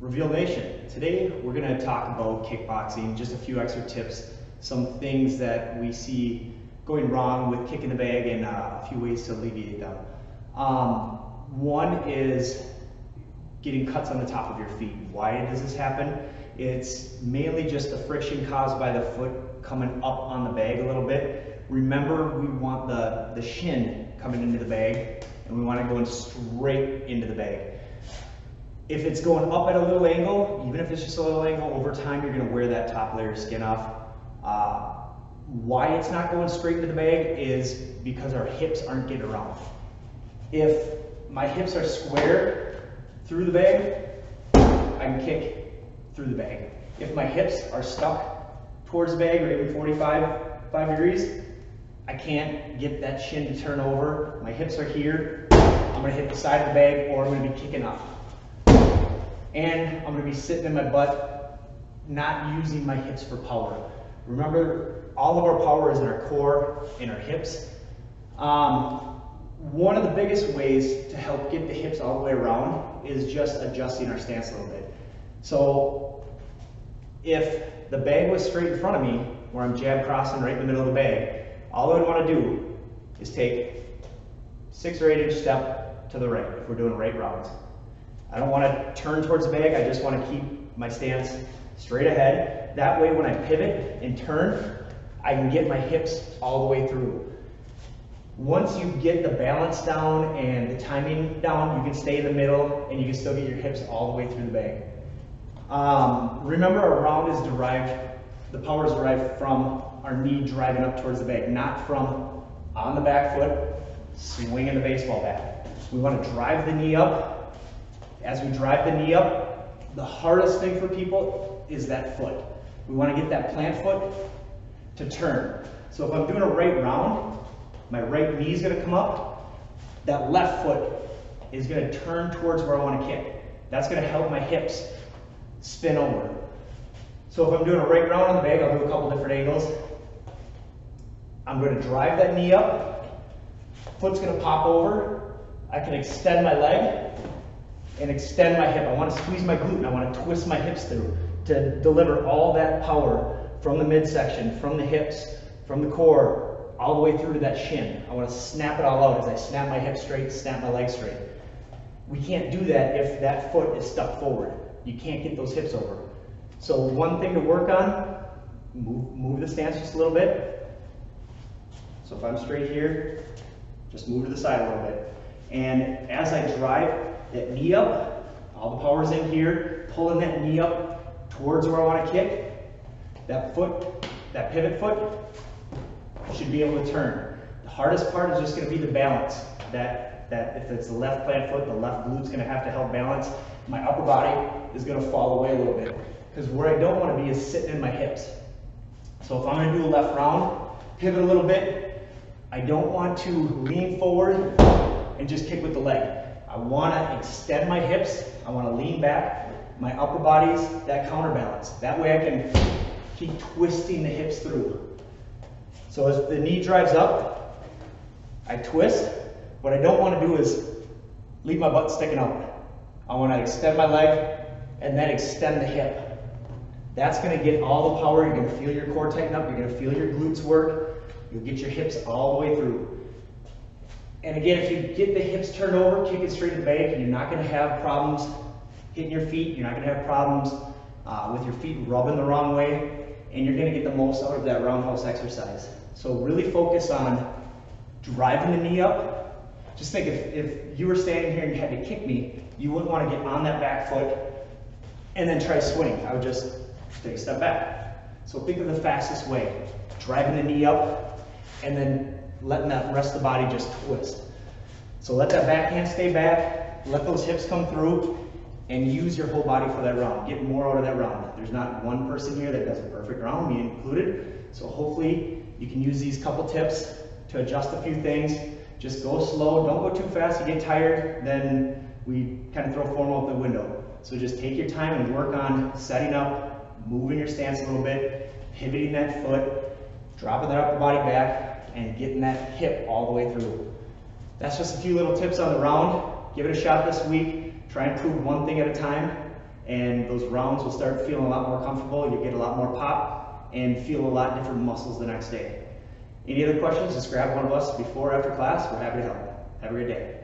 Reveal Nation. Today we're going to talk about kickboxing, just a few extra tips, some things that we see going wrong with kicking the bag and uh, a few ways to alleviate them. Um, one is getting cuts on the top of your feet. Why does this happen? It's mainly just the friction caused by the foot coming up on the bag a little bit. Remember, we want the, the shin coming into the bag and we want it going straight into the bag. If it's going up at a little angle, even if it's just a little angle, over time you're gonna wear that top layer of skin off. Uh, why it's not going straight into the bag is because our hips aren't getting around. If my hips are square through the bag, I can kick through the bag. If my hips are stuck towards the bag or even 45 five degrees, I can't get that shin to turn over. My hips are here. I'm gonna hit the side of the bag or I'm gonna be kicking up and I'm gonna be sitting in my butt, not using my hips for power. Remember, all of our power is in our core, in our hips. Um, one of the biggest ways to help get the hips all the way around is just adjusting our stance a little bit. So if the bag was straight in front of me, where I'm jab crossing right in the middle of the bag, all I would want to do is take six or eight inch step to the right if we're doing right rounds. I don't want to turn towards the bag, I just want to keep my stance straight ahead. That way when I pivot and turn, I can get my hips all the way through. Once you get the balance down and the timing down, you can stay in the middle and you can still get your hips all the way through the bag. Um, remember our round is derived, the power is derived from our knee driving up towards the bag, not from on the back foot, swinging the baseball bat. We want to drive the knee up as we drive the knee up, the hardest thing for people is that foot. We want to get that plant foot to turn. So if I'm doing a right round, my right knee is going to come up. That left foot is going to turn towards where I want to kick. That's going to help my hips spin over. So if I'm doing a right round on the bag, I'll do a couple different angles. I'm going to drive that knee up. Foot's going to pop over. I can extend my leg and extend my hip. I want to squeeze my glute and I want to twist my hips through to deliver all that power from the midsection, from the hips, from the core, all the way through to that shin. I want to snap it all out as I snap my hips straight, snap my legs straight. We can't do that if that foot is stuck forward. You can't get those hips over. So one thing to work on, move, move the stance just a little bit. So if I'm straight here, just move to the side a little bit. And as I drive that knee up, all the power's in here, pulling that knee up towards where I want to kick. That foot, that pivot foot, should be able to turn. The hardest part is just going to be the balance. That, that if it's the left plant foot, the left glute's going to have to help balance. My upper body is going to fall away a little bit. Because where I don't want to be is sitting in my hips. So if I'm going to do a left round, pivot a little bit. I don't want to lean forward and just kick with the leg. I want to extend my hips. I want to lean back. My upper body's that counterbalance. That way I can keep twisting the hips through. So as the knee drives up, I twist. What I don't want to do is leave my butt sticking out. I want to extend my leg and then extend the hip. That's going to get all the power. You're going to feel your core tighten up. You're going to feel your glutes work. You'll get your hips all the way through. And again, if you get the hips turned over, kick it straight to the bag, you're not going to have problems hitting your feet. You're not going to have problems uh, with your feet rubbing the wrong way. And you're going to get the most out of that roundhouse exercise. So really focus on driving the knee up. Just think if, if you were standing here and you had to kick me, you wouldn't want to get on that back foot and then try swinging. I would just take a step back. So think of the fastest way. Driving the knee up and then letting that rest of the body just twist. So let that backhand stay back, let those hips come through, and use your whole body for that round. Get more out of that round. There's not one person here that does a perfect round, me included. So hopefully you can use these couple tips to adjust a few things. Just go slow, don't go too fast, you get tired, then we kind of throw form out the window. So just take your time and work on setting up, moving your stance a little bit, pivoting that foot, dropping that upper body back, and getting that hip all the way through. That's just a few little tips on the round. Give it a shot this week. Try and prove one thing at a time. and those rounds will start feeling a lot more comfortable. You'll get a lot more pop and feel a lot different muscles the next day. Any other questions, just grab one of us before or after class. We're happy to help. Have a great day.